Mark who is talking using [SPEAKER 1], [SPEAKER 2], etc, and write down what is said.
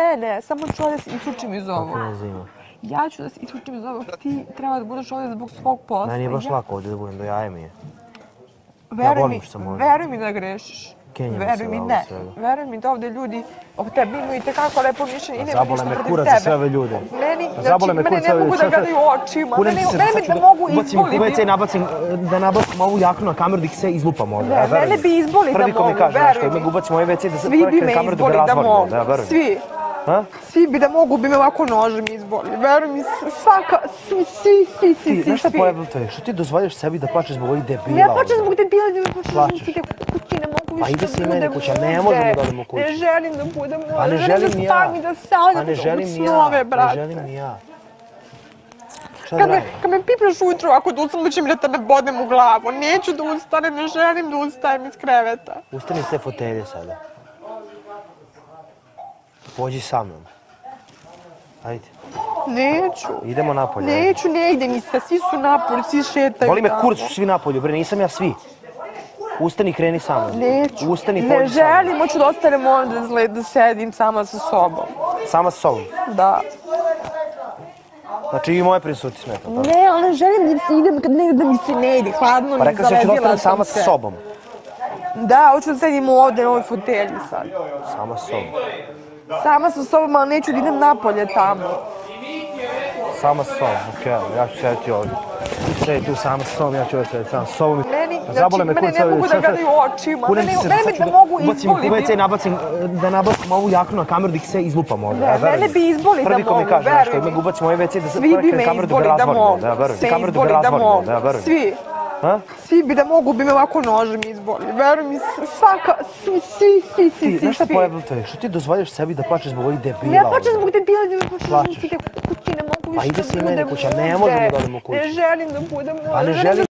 [SPEAKER 1] Ne, ne, samo ću ovdje se isključim iz
[SPEAKER 2] Kako
[SPEAKER 1] ovog.
[SPEAKER 2] ne zima?
[SPEAKER 1] Ja ću da se isključim iz ovog. Ti treba da budeš ovdje zbog svog posla.
[SPEAKER 2] Meni je baš
[SPEAKER 1] Ja-
[SPEAKER 2] lako ovdje da budem, do jaje mi je.
[SPEAKER 1] Veruj
[SPEAKER 2] volim
[SPEAKER 1] mi, veruj mi da grešiš.
[SPEAKER 2] Kenja mi
[SPEAKER 1] Veruj
[SPEAKER 2] se
[SPEAKER 1] mi, ne. Veruj mi da ovdje ljudi oko tebe imaju tekako lepo mišljenje i nema
[SPEAKER 2] Zabole
[SPEAKER 1] ništa
[SPEAKER 2] me
[SPEAKER 1] protiv
[SPEAKER 2] kurac
[SPEAKER 1] tebe.
[SPEAKER 2] za sve ove ljude.
[SPEAKER 1] Meni, znači,
[SPEAKER 2] Zabole me
[SPEAKER 1] mene
[SPEAKER 2] kurac
[SPEAKER 1] ne
[SPEAKER 2] ove
[SPEAKER 1] mogu da gledaju očima.
[SPEAKER 2] Kunem
[SPEAKER 1] Mene,
[SPEAKER 2] ti se,
[SPEAKER 1] mene
[SPEAKER 2] sad
[SPEAKER 1] bi
[SPEAKER 2] ću
[SPEAKER 1] da mogu
[SPEAKER 2] ubacim WC i nabacim, da nabacim ovu jaknu na kameru da ih sve izlupam ovdje.
[SPEAKER 1] Ne,
[SPEAKER 2] Ja, veruj
[SPEAKER 1] mene
[SPEAKER 2] mi.
[SPEAKER 1] bi izboli da
[SPEAKER 2] Prvi ko mi
[SPEAKER 1] mogu,
[SPEAKER 2] kaže
[SPEAKER 1] veruj
[SPEAKER 2] nešto,
[SPEAKER 1] mi.
[SPEAKER 2] mi ubacimo ovaj WC da se
[SPEAKER 1] Svi bi me
[SPEAKER 2] kameru da ga
[SPEAKER 1] izboli da
[SPEAKER 2] razvalimo
[SPEAKER 1] mogu.
[SPEAKER 2] ovdje, ja, veruj mi.
[SPEAKER 1] Svi.
[SPEAKER 2] Ha?
[SPEAKER 1] Svi bi da mogu bi me ovako nožem izboli. Veruj mi, svaka, svi, svi, svi, svi,
[SPEAKER 2] Ti,
[SPEAKER 1] svi,
[SPEAKER 2] znaš šta
[SPEAKER 1] svi.
[SPEAKER 2] pojebno to je? Što ti dozvoljaš sebi da plačeš zbog ovih debila?
[SPEAKER 1] Ne plačem zbog te bila, da plačem
[SPEAKER 2] Plačeš.
[SPEAKER 1] zbog kući, ne mogu
[SPEAKER 2] Pa
[SPEAKER 1] više
[SPEAKER 2] ide
[SPEAKER 1] da
[SPEAKER 2] si
[SPEAKER 1] budem
[SPEAKER 2] kuća, ne možemo da odemo kući.
[SPEAKER 1] Ne želim da budem ovdje,
[SPEAKER 2] Pa ne želim
[SPEAKER 1] da
[SPEAKER 2] ja.
[SPEAKER 1] stavim i da sanjam
[SPEAKER 2] Pa ne želim ja.
[SPEAKER 1] snove,
[SPEAKER 2] Ne
[SPEAKER 1] brate.
[SPEAKER 2] želim ni ja. Šta
[SPEAKER 1] Kad me, kad me pipneš ujutro, ako da ustanem, da će mi da te ne bodnem u glavu. Neću da ustanem, ne želim da ustajem iz kreveta.
[SPEAKER 2] Ustani s te fotelje sada. Pođi sa mnom. Ajde,
[SPEAKER 1] Neću.
[SPEAKER 2] idemo napolje.
[SPEAKER 1] Neću, ne ide mi se, svi su napolje, svi šetaju.
[SPEAKER 2] Boli me kurac, su svi napolju, bre, nisam ja svi. Ustani, kreni sa mnom.
[SPEAKER 1] Neću.
[SPEAKER 2] Ustani,
[SPEAKER 1] ne
[SPEAKER 2] pođi sa mnom.
[SPEAKER 1] želim, hoću da ostanem ovdje da, sedim sama sa sobom.
[SPEAKER 2] Sama sa sobom.
[SPEAKER 1] Da.
[SPEAKER 2] Znači i moje prisuti smeta. tako?
[SPEAKER 1] Ne, ali ne želim da se idem kad negdje da mi se ne ide, hladno mi
[SPEAKER 2] Pa rekla si da ću da ostanem sama
[SPEAKER 1] sam
[SPEAKER 2] sa
[SPEAKER 1] se.
[SPEAKER 2] sobom.
[SPEAKER 1] Da, hoću da sedim ovdje na ovoj fotelji sad.
[SPEAKER 2] Sama sa sobom.
[SPEAKER 1] Sama sa sobom, ali neću da idem napolje tamo.
[SPEAKER 2] Sama sa sobom, okej, ja ću sedeti ovdje. Sedi tu sama sa sobom, ja ću ovdje sedeti sama sa sobom.
[SPEAKER 1] Meni,
[SPEAKER 2] Zabole
[SPEAKER 1] znači, mene
[SPEAKER 2] kurac,
[SPEAKER 1] ne mogu da gledaju očima.
[SPEAKER 2] Kunem
[SPEAKER 1] Mene,
[SPEAKER 2] se,
[SPEAKER 1] mene
[SPEAKER 2] sad
[SPEAKER 1] bi da mogu
[SPEAKER 2] ubacim ih u WC i
[SPEAKER 1] izboliti.
[SPEAKER 2] nabacim, da nabacim ovu jaknu na kameru da ih sve izlupam ovdje.
[SPEAKER 1] Ne,
[SPEAKER 2] ja,
[SPEAKER 1] mene bi izboli da
[SPEAKER 2] Prvi ko mi
[SPEAKER 1] mogu,
[SPEAKER 2] kaže nešto, ubacimo ovaj WC da se
[SPEAKER 1] Svi bi me
[SPEAKER 2] kameru da ga
[SPEAKER 1] izboli da mogu. Sve
[SPEAKER 2] Kameru da ga
[SPEAKER 1] izboli da mogu.
[SPEAKER 2] ovdje, ja, veruj mi.
[SPEAKER 1] Svi.
[SPEAKER 2] Ha?
[SPEAKER 1] Svi bi da mogu bi me ovako nožem izboli. Veruj mi, svaka, svi, svi, svi, svi,
[SPEAKER 2] Ti,
[SPEAKER 1] svi,
[SPEAKER 2] znaš šta pojebno to je? Što ti dozvoljaš sebi da plačeš zbog ovih debila?
[SPEAKER 1] Ne plačem
[SPEAKER 2] ovdje?
[SPEAKER 1] zbog te bila, da plačem
[SPEAKER 2] Plačeš.
[SPEAKER 1] zbog kući, ne mogu
[SPEAKER 2] Pa
[SPEAKER 1] više
[SPEAKER 2] ide
[SPEAKER 1] da
[SPEAKER 2] si i meni
[SPEAKER 1] budem
[SPEAKER 2] kuća, ne možemo da odemo kući.
[SPEAKER 1] Ne želim da budem
[SPEAKER 2] Pa ne
[SPEAKER 1] ovde,
[SPEAKER 2] želim